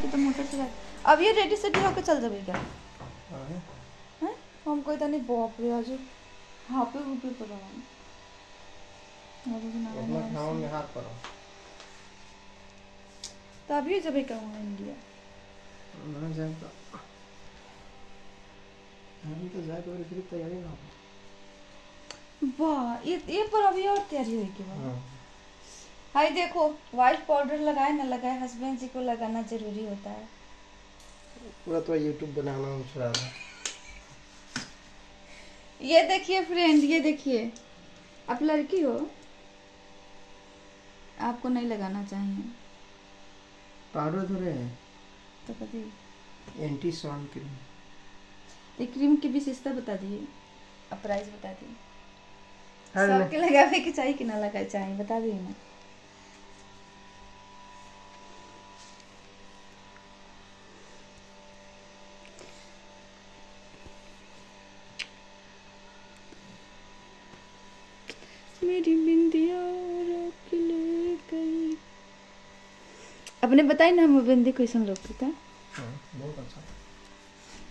कि तो मोटर चला अब ये रेडी सेडी होकर चल जाबे क्या हैं? हम कोई तनी बाप रे आज हाँ। पे ऊपर पर हाथ तभी जब का इंडिया ना जाए तो हम तो जाए तो फिर तैयारी ना वाह ये ये पर अभी और तैयारी बात हाँ। हाय देखो व्हाइट पाउडर लगाए ना लगाए हस्बैंड जी को लगाना ज़रूरी होता है। पूरा तो यूट्यूब बनाना छोड़ा था ये देखिए फ्रेंड ये देखिए। आप लड़की हो। आपको नहीं लगाना चाहिए। पाउडर धोरे हैं। तो कभी एंटी सॉन क्रीम ये क्रीम की विशेषता बता दिए। अब प्राइस बता दिए सबके लगावे के चाहिए कि ना लगाए चाहिए बता दिए ना मेरी बिंदिया रोक ले गई अपने बताई ना हम बिंदी कैसन लोग था हाँ, बहुत अच्छा।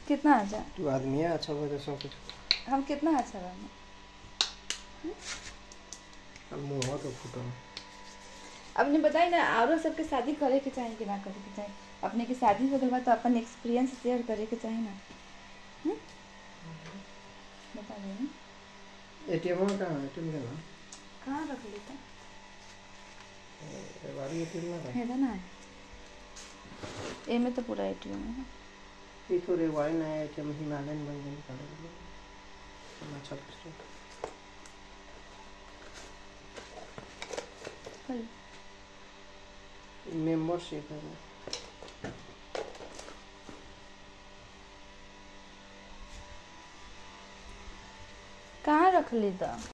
कितना अच्छा? तू आदमी है अच्छा हो तो सब कुछ। हम कितना अच्छा रहना अब मुँह तो फूटो अपने बताई ना औरों सबके शादी करे के चाही कि ना करे के चाही अपने की शादी हो गई तो अपन एक्सपीरियंस शेयर करे के चाही ना? हम्म? बता दे एटीएम कहाँ है? एटीएम कहाँ रख ली था ए बारी एटीएम ना है था ना एमे तो पूरा एटीएम है ये तो रे वाई ना एटीएम हिमालयन बन गई का अच्छा कुछ कल मेंबरशिप है कहाँ रख ली था